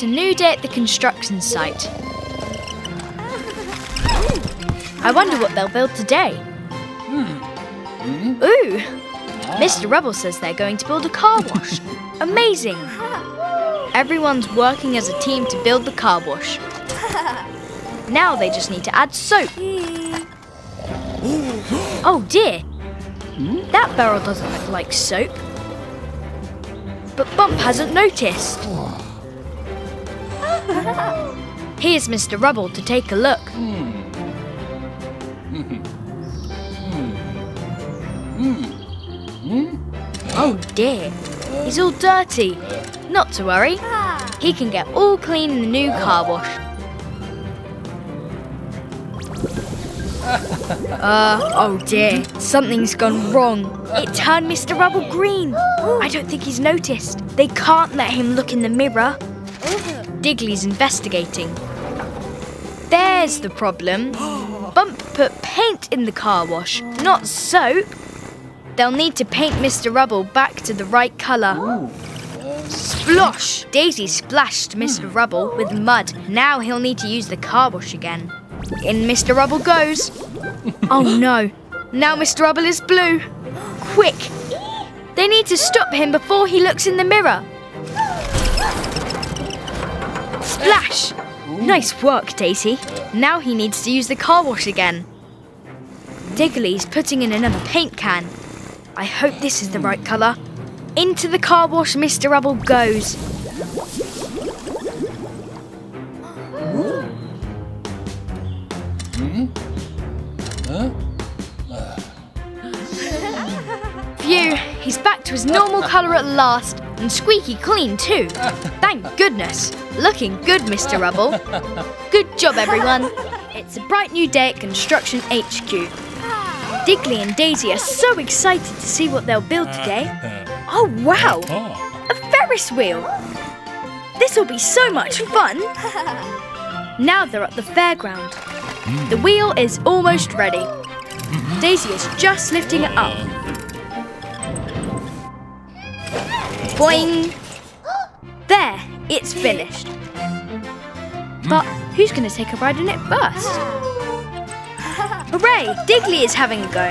It's a new day at the construction site. I wonder what they'll build today. Hmm. Ooh! Hmm. Mr. Rubble says they're going to build a car wash. Amazing! Everyone's working as a team to build the car wash. Now they just need to add soap. Oh dear! Hmm? That barrel doesn't look like soap. But Bump hasn't noticed. Oh. Here's Mr. Rubble to take a look. Oh dear, he's all dirty. Not to worry, he can get all clean in the new car wash. Uh, oh dear, something's gone wrong. It turned Mr. Rubble green. I don't think he's noticed. They can't let him look in the mirror. Digley's investigating. There's the problem. Bump put paint in the car wash, not soap. They'll need to paint Mr. Rubble back to the right colour. Splosh! Dazey splashed Mr. Rubble with mud. Now he'll need to use the car wash again. In Mr. Rubble goes. Oh no! Now Mr. Rubble is blue. Quick! They need to stop him before he looks in the mirror. Splash! Nice work, Dazey. Now he needs to use the car wash again. Digley's putting in another paint can. I hope this is the right colour. Into the car wash Mr. Rubble goes. Phew, he's back to his normal colour at last, and squeaky clean too. Thank goodness. Looking good, Mr. Rubble. Good job, everyone. It's a bright new day at Construction HQ. Digley and Dazey are so excited to see what they'll build today. Oh, wow! A Ferris wheel! This'll be so much fun! Now they're at the fairground. The wheel is almost ready. Dazey is just lifting it up. Boing! There, it's finished. But who's going to take a ride in it first? Hooray! Digley is having a go.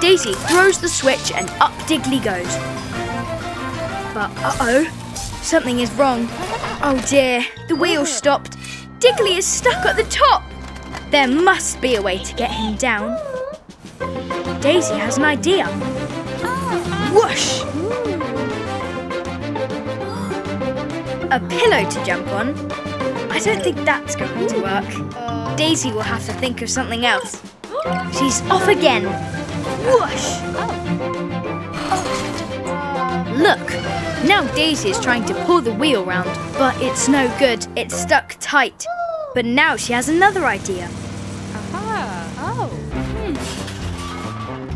Dazey throws the switch and up Digley goes. But uh-oh, something is wrong. Oh dear, the wheel stopped. Digley is stuck at the top. There must be a way to get him down. Dazey has an idea. A pillow to jump on. I don't think that's going to work. Dazey will have to think of something else. She's off again. Whoosh! Look, now Dazey is trying to pull the wheel round, but it's no good. It's stuck tight. But now she has another idea. Oh.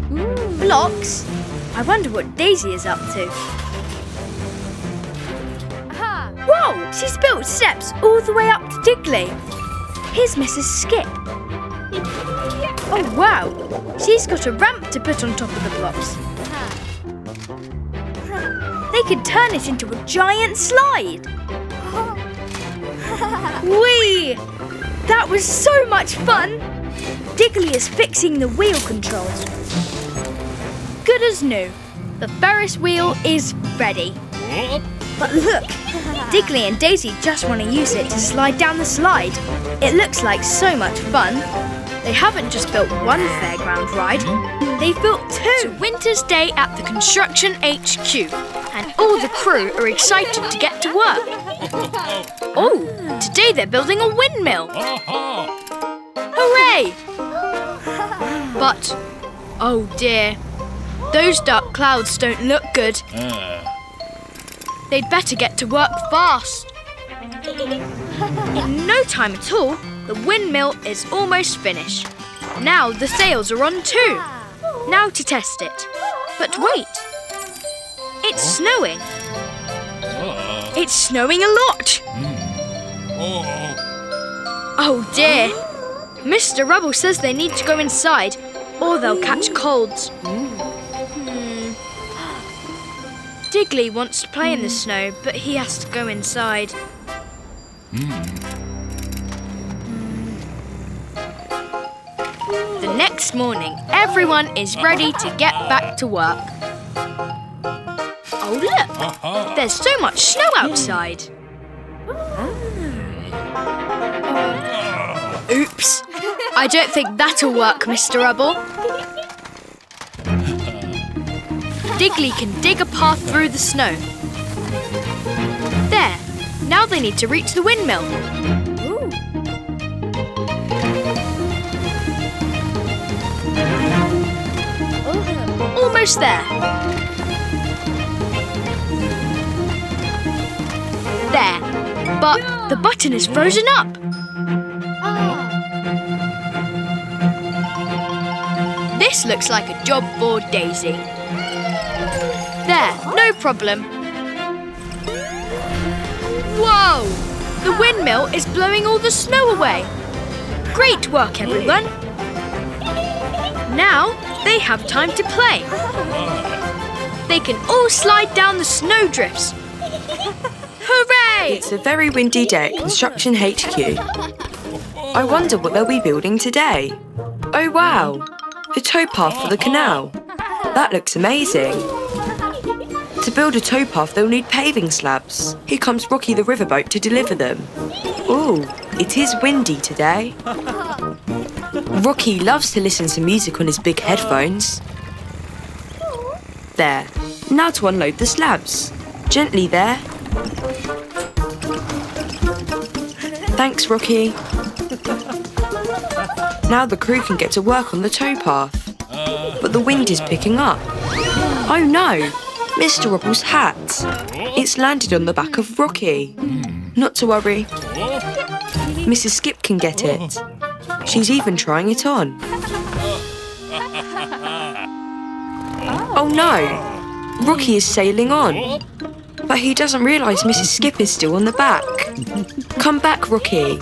Hmm. Blocks? I wonder what Dazey is up to. Whoa! She's built steps all the way up to Digley. Here's Mrs. Skip. Oh wow! She's got a ramp to put on top of the blocks. They could turn it into a giant slide. Whee! That was so much fun! Digley is fixing the wheel controls. Good as new. The Ferris wheel is ready. But look, Digley and Dazey just want to use it to slide down the slide. It looks like so much fun. They haven't just built one fairground ride, mm-hmm. they've built two. It's winter's day at the Construction HQ, and all the crew are excited to get to work. Oh, today they're building a windmill. Uh-huh. Hooray! But, oh dear, those dark clouds don't look good. Uh. They'd better get to work fast. In no time at all, the windmill is almost finished. Now the sails are on too. Now to test it. But wait, it's snowing. It's snowing a lot. Hmm. Oh. oh dear. Mr. Rubble says they need to go inside or they'll catch colds. Hmm? Hmm. Digley wants to play in the hmm. snow, but he has to go inside. Hmm. The next morning, everyone is ready to get back to work. Oh, look! Uh-huh. There's so much snow outside. Hmm. Oops. I don't think that'll work, Mr. Rubble. Digley can dig a path through the snow. There. Now they need to reach the windmill. Almost there. There. But the button is frozen up. This looks like a job for Dazey. There, no problem. Whoa! The windmill is blowing all the snow away. Great work, everyone. Now they have time to play. They can all slide down the snowdrifts. Hooray! It's a very windy day at Construction HQ. I wonder what they'll be building today. Oh wow, The towpath for the canal. That looks amazing. To build a towpath, they'll need paving slabs. Here comes Rocky the riverboat to deliver them. Ooh, it is windy today. Rocky loves to listen to music on his big headphones. There. Now to unload the slabs. Gently there. Thanks, Rocky. Now the crew can get to work on the towpath. Uh. But the wind is picking up. Oh no! Mr. Rubble's hat. It's landed on the back of Rocky. Not to worry. Mrs. Skip can get it. She's even trying it on. Oh no! Rocky is sailing on. But he doesn't realise Mrs. Skip is still on the back. Come back, Rocky.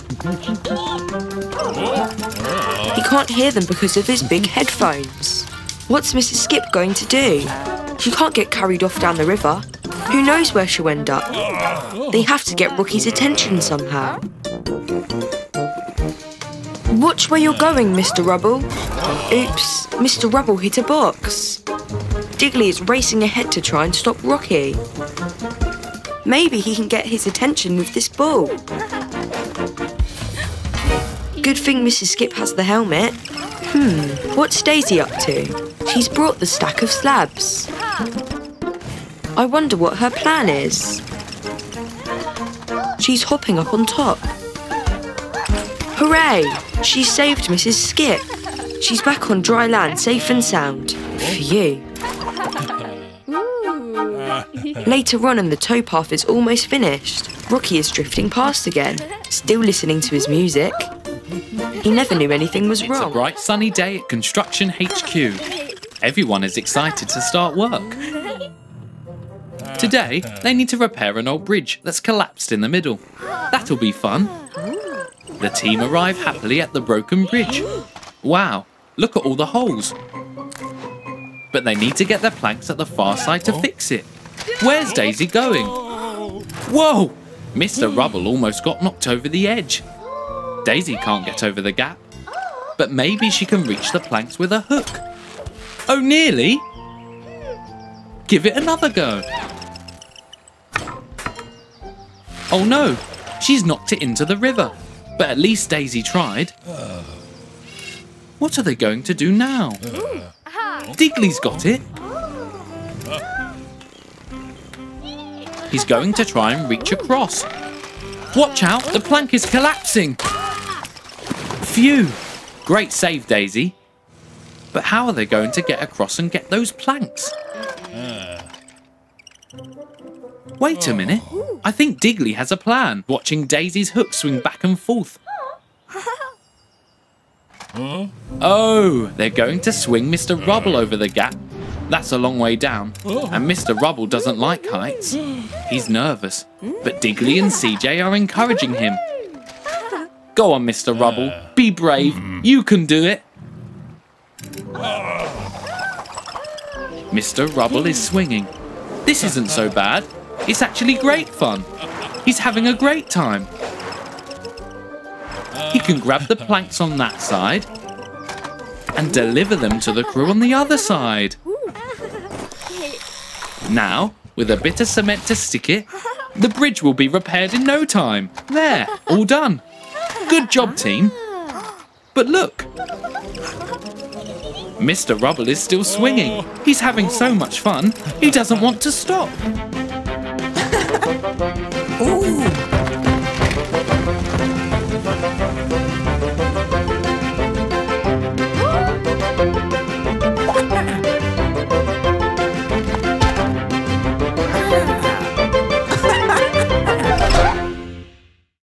He can't hear them because of his big headphones. What's Mrs. Skip going to do? She can't get carried off down the river. Who knows where she'll end up? They have to get Rocky's attention somehow. Watch where you're going, Mr. Rubble. Oops, Mr. Rubble hit a box. Digley is racing ahead to try and stop Rocky. Maybe he can get his attention with this ball. Good thing Mrs. Skip has the helmet. Hmm, what's Dazey up to? She's brought the stack of slabs. I wonder what her plan is. She's hopping up on top. Hooray! She saved Mrs. Skip. She's back on dry land, safe and sound. Phew. Later on, and the towpath is almost finished. Rocky is drifting past again, still listening to his music. He never knew anything was wrong. It's a bright sunny day at Construction HQ. Everyone is excited to start work. Today, they need to repair an old bridge that's collapsed in the middle. That'll be fun. The team arrive happily at the broken bridge. Wow, look at all the holes. But they need to get their planks at the far side to fix it. Where's Dazey going? Whoa! Mr. Rubble almost got knocked over the edge. Dazey can't get over the gap. But maybe she can reach the planks with a hook. Oh, nearly. Give it another go. Oh no, she's knocked it into the river. But at least Dazey tried. What are they going to do now? Digley's got it. He's going to try and reach across. Watch out, the plank is collapsing. Phew. Great save, Dazey. But how are they going to get across and get those planks? Wait a minute. I think Digley has a plan, watching Dazey's hook swing back and forth. Oh, they're going to swing Mr. Rubble over the gap. That's a long way down, and Mr. Rubble doesn't like heights. He's nervous, but Digley and CJ are encouraging him. Go on, Mr. Rubble, be brave, you can do it. Mr. Rubble is swinging, This isn't so bad. It's actually great fun. He's having a great time. He can grab the planks on that side and deliver them to the crew on the other side. Now, with a bit of cement to stick it, the bridge will be repaired in no time. There, all done. Good job, team. But look, Mr. Rubble is still swinging. He's having so much fun, he doesn't want to stop. Ooh.